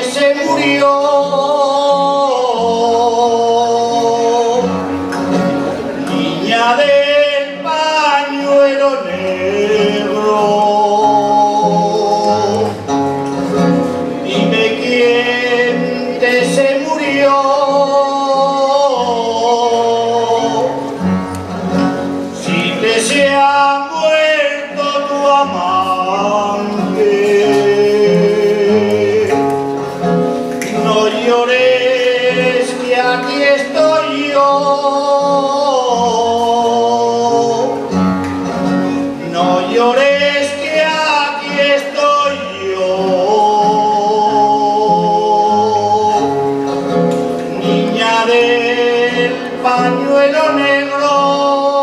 se murió. Niña del pañuelo negro. Dime quién te se murió. llores, que aquí estoy yo. No llores, que aquí estoy yo. Niña del pañuelo negro.